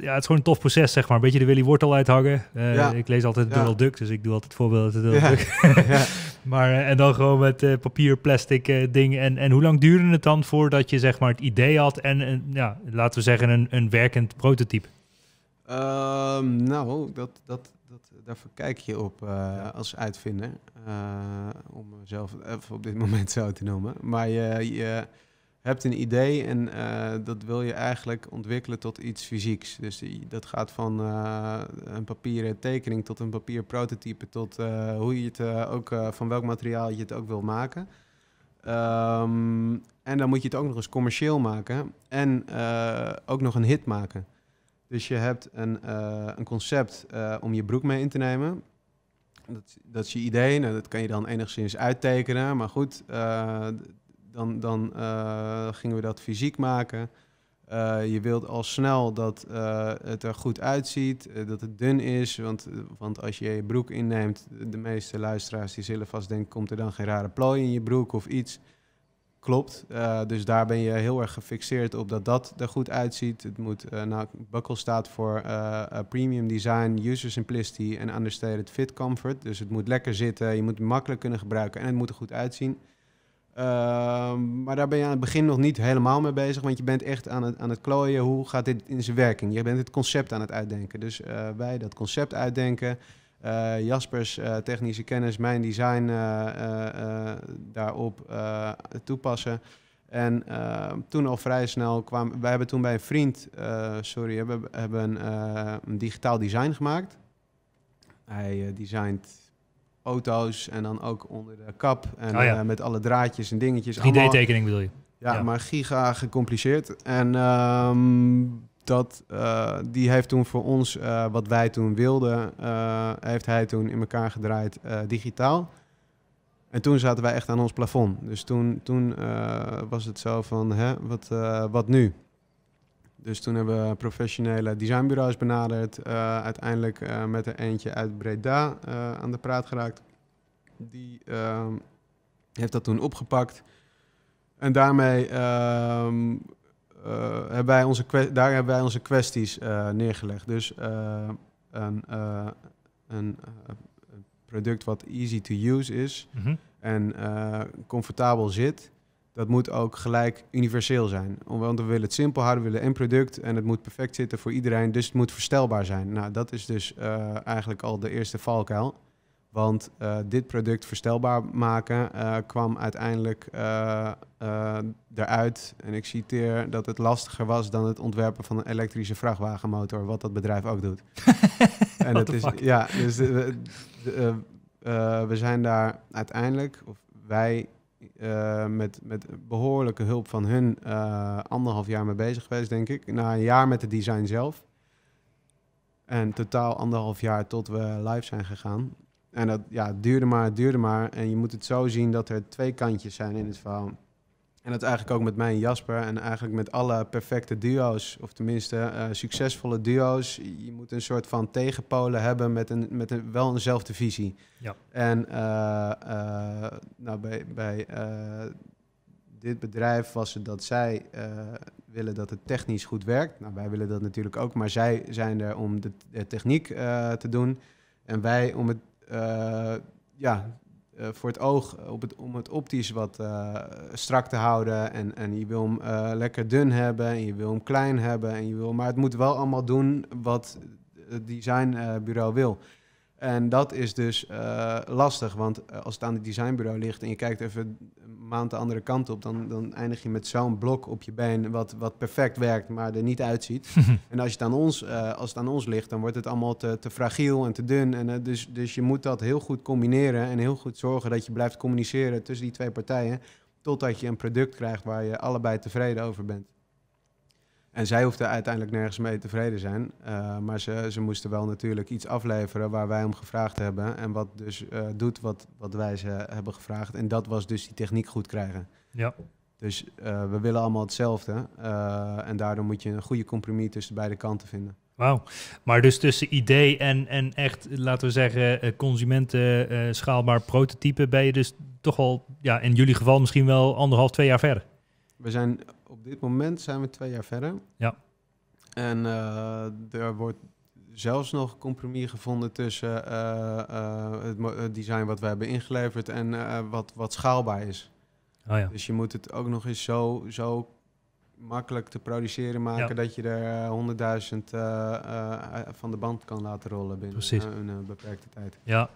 ja, het is gewoon een tof proces, zeg maar. Een beetje de Willy Wortel uithangen. Uh, Ja. Ik lees altijd Ja. Donald Duck, dus ik doe altijd voorbeelden uit Ja. Donald Duck. ja. Maar, eh, en dan gewoon met eh, papier, plastic eh, dingen. En, en hoe lang duurde het dan voordat je zeg maar het idee had en, een ja, laten we zeggen een, een werkend prototype? Ehm, nou, dat, dat, dat, daar verkijk je op eh, als uitvinder. Eh, om mezelf even op dit moment zo te noemen. Maar je, je hebt een idee en eh, dat wil je eigenlijk ontwikkelen tot iets fysieks. Dus die, dat gaat van eh, een papieren tekening tot een papier prototype... tot eh, hoe je het ook, van welk materiaal je het ook wil maken. Ehm, en dan moet je het ook nog eens commercieel maken en ook nog een hit maken. Dus je hebt een, een concept om je broek mee in te nemen. Dat, dat is je idee. Nou, dat kan je dan enigszins uittekenen. Maar goed, dan, dan eh, gingen we dat fysiek maken. Eh, je wilt al snel dat eh, het er goed uitziet, dat het dun is. Want, want als je je broek inneemt, de, meeste luisteraars die zullen vast denken... komt er dan geen rare plooi in je broek of iets? Klopt. Dus daar ben je heel erg gefixeerd op dat dat er goed uitziet. Het moet, nou, Buckle staat voor premium design, user simplicity en understated fit comfort. Dus het moet lekker zitten, je moet het makkelijk kunnen gebruiken en het moet er goed uitzien. Ehm, maar daar ben je aan het begin nog niet helemaal mee bezig, want je bent echt aan het, aan het klooien. Hoe gaat dit in zijn werking? Je bent het concept aan het uitdenken. Dus eh, wij dat concept uitdenken. Eh, Jaspers eh, technische kennis, mijn design daarop toepassen. En eh, toen al vrij snel kwamen... Wij hebben toen bij een vriend, sorry, hebben, hebben eh, een digitaal design gemaakt. Hij designt auto's en dan ook onder de kap. En Oh ja. eh, met alle draadjes en dingetjes. allemaal- 3D-tekening bedoel je? ja, Ja. maar giga gecompliceerd. En ehm, dat, eh, die heeft toen voor ons, eh, wat wij toen wilden, heeft hij toen in elkaar gedraaid digitaal. En toen zaten wij echt aan ons plafond. Dus toen, toen was het zo van, hè, wat, wat nu? Dus toen hebben we professionele designbureaus benaderd. eh, uiteindelijk eh, met er eentje uit Breda eh, aan de praat geraakt. Die ehm, heeft dat toen opgepakt. En daarmee ehm, eh, hebben wij onze daar hebben wij onze kwesties neergelegd. Dus een, een product wat easy to use is Mhm. en comfortabel zit, dat moet ook gelijk universeel zijn. Want we willen het simpel houden, we willen één product en het moet perfect zitten voor iedereen, dus het moet verstelbaar zijn. Nou, dat is dus eh, eigenlijk al de eerste valkuil. Want eh, dit product verstelbaar maken eh, kwam uiteindelijk eruit, en ik citeer, dat het lastiger was dan het ontwerpen van een elektrische vrachtwagenmotor, wat dat bedrijf ook doet. en the is, ja, dus we zijn daar uiteindelijk, of wij eh, met, met behoorlijke hulp van hun, eh, anderhalf jaar mee bezig geweest, denk ik. Na een jaar met het design zelf. En totaal anderhalf jaar tot we live zijn gegaan. En dat ja, duurde maar, duurde maar. En je moet het zo zien dat er twee kantjes zijn in het verhaal. En dat eigenlijk ook met mij en Jasper. En eigenlijk met alle perfecte duo's. Of tenminste eh, succesvolle duo's. Je moet een soort van tegenpolen hebben met, een, met een, wel eenzelfde visie. Ja. En eh, eh, nou, bij, bij dit bedrijf was het dat zij willen dat het technisch goed werkt. Nou, wij willen dat natuurlijk ook. Maar zij zijn er om de, de techniek te doen. En wij om het, ja, eh, voor het oog, op het, om het optisch wat eh, strak te houden. En, en je wil hem eh, lekker dun hebben en je wil hem klein hebben. En je wil, maar het moet wel allemaal doen wat het designbureau wil. En dat is dus eh, lastig, want eh, als het aan het designbureau ligt en je kijkt even maand de andere kant op, dan, dan eindig je met zo'n blok op je been wat, wat perfect werkt, maar er niet uitziet. en als, je het aan ons, eh, als het aan ons ligt, dan wordt het allemaal te, te fragiel en te dun. En, eh, dus, dus je moet dat heel goed combineren en heel goed zorgen dat je blijft communiceren tussen die twee partijen, totdat je een product krijgt waar je allebei tevreden over bent. En zij hoefden uiteindelijk nergens mee tevreden zijn. eh, maar ze, ze moesten wel natuurlijk iets afleveren waar wij om gevraagd hebben. En wat dus eh, doet wat, wat wij ze hebben gevraagd. En dat was dus die techniek goed krijgen. Ja. Dus eh, we willen allemaal hetzelfde. en daardoor moet je een goede compromis tussen beide kanten vinden. Wauw. Maar dus tussen idee en, en echt, laten we zeggen, consumenten schaalbaar prototype ben je dus toch al, ja, in jullie geval misschien wel anderhalf, twee jaar verder. We zijn op dit moment zijn we twee jaar verder. Ja. En eh, er wordt zelfs nog compromis gevonden tussen eh, eh, het, design wat we hebben ingeleverd en wat, wat schaalbaar is. Oh ja. Dus je moet het ook nog eens zo, zo makkelijk te produceren maken Ja. dat je er honderdduizend van de band kan laten rollen binnen een, eh, beperkte tijd. Ja,